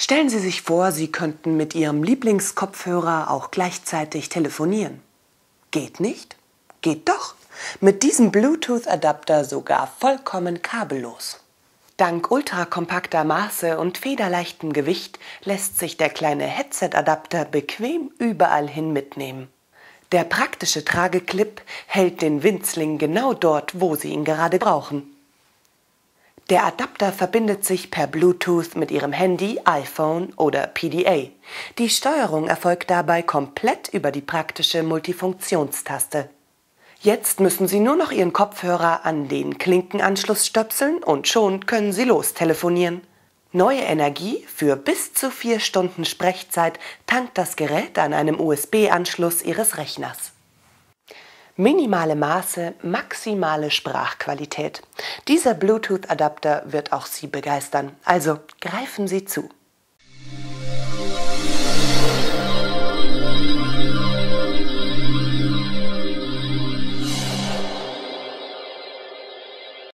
Stellen Sie sich vor, Sie könnten mit Ihrem Lieblingskopfhörer auch gleichzeitig telefonieren. Geht nicht? Geht doch. Mit diesem Bluetooth-Adapter sogar vollkommen kabellos. Dank ultrakompakter Maße und federleichtem Gewicht lässt sich der kleine Headset-Adapter bequem überall hin mitnehmen. Der praktische Trageclip hält den Winzling genau dort, wo Sie ihn gerade brauchen. Der Adapter verbindet sich per Bluetooth mit Ihrem Handy, iPhone oder PDA. Die Steuerung erfolgt dabei komplett über die praktische Multifunktionstaste. Jetzt müssen Sie nur noch Ihren Kopfhörer an den Klinkenanschluss stöpseln und schon können Sie lostelefonieren. Neue Energie für bis zu vier Stunden Sprechzeit tankt das Gerät an einem USB-Anschluss Ihres Rechners. Minimale Maße, maximale Sprachqualität. Dieser Bluetooth-Adapter wird auch Sie begeistern. Also greifen Sie zu.